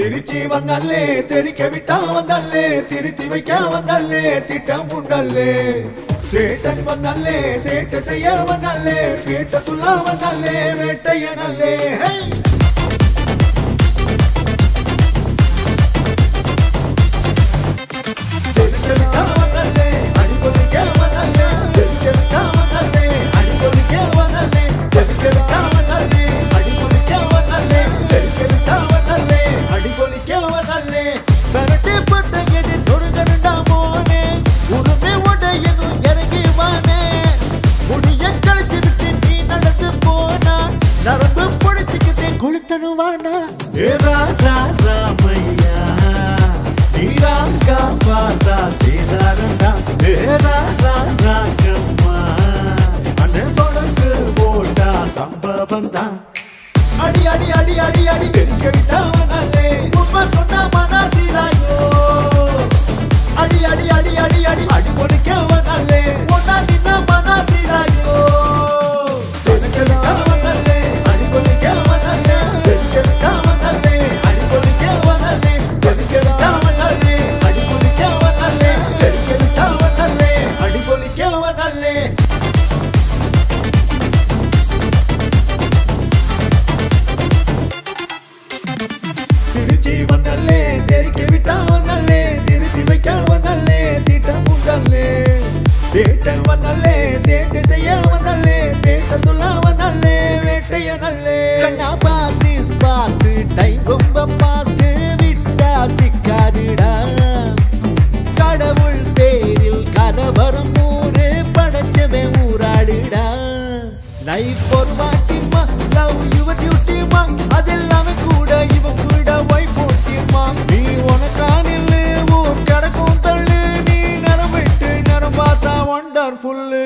திருச்சி வந்தல்லே தெரிக்க விட்டா வந்தல்லே திருத்தி வைக்க வந்தல்லே திட்டம் உண்டல்லே சேட்டன் வந்தல்லே சேட்டை செய்ய வந்தல்லே கேட்டதுல்லா வந்தல்லே வேட்டைய நல்லே ஹே! பரட்டி பட்ட எடி நொறுங்கனுண்டா மோனே. உருமே உடையனும் இறங்கி முடிய கழிச்சு நீ நடந்து போனா. நரம்பு பிடிச்சுக்கிட்டே ஏ ராஜா கண்ணா பாஸ்ட் இஸ் பாஸ்ட் டைம் ரொம்ப பாஸ்ட் விட்டா சிக்காதுடா. கடவுள் பேரில் கலவரம் ஊரு படைச்சவே ஊராடுடா லைஃப் ஒரு வாட்டிமா லவ் யுவர் டியூட்டிமா அதெல்லாமே கூட இவன் கூட ஒய் போட்டிமா நீ உனக்கானில்லு ஊர் கிடக்கும் தள்ளு. நீ நரம் விட்டு நரம் பார்த்தா ஒண்டர்ஃபுல்லு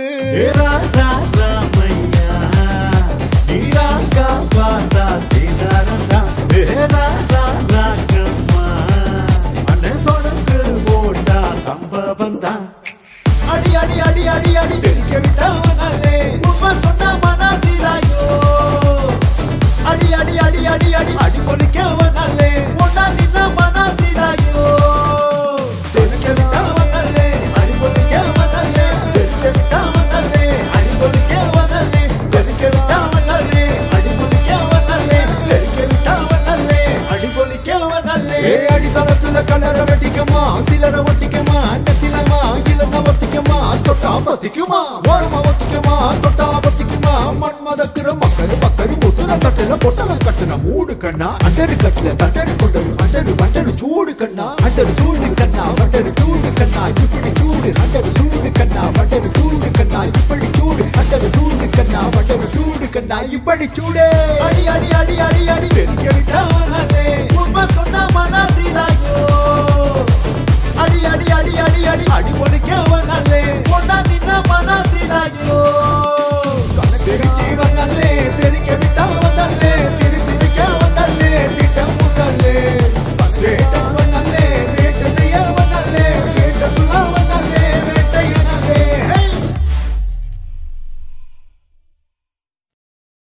ஏ அடித்தளத்துல கலர வெட்டிக்கமா சிலர ஒட்டிக்கமா? நெத்திலமா இளன ஒத்திக்கமா? தொட்டா பத்திக்குமா? ஓரமா ஒத்திக்கமா? தொட்டா பத்திக்குமா? மண் மதக்குற மக்கள் மக்கள் முத்துன தட்டுல பொட்டல கட்டுன மூடு கண்ணா. அண்டரு கட்டுல தட்டரு கொண்டரு அண்டரு வண்டரு சூடு கண்ணா. அண்டரு சூடு கண்ணா வண்டரு தூடு கண்ணா. இப்படி சூடு அண்டரு சூடு கண்ணா. வண்டரு தூடு கண்ணா இப்படி சூடு. அண்டரு சூடு கண்ணா வண்டரு தூடு கண்ணா. இப்படி சூடு. அடி அடி அடி அடி.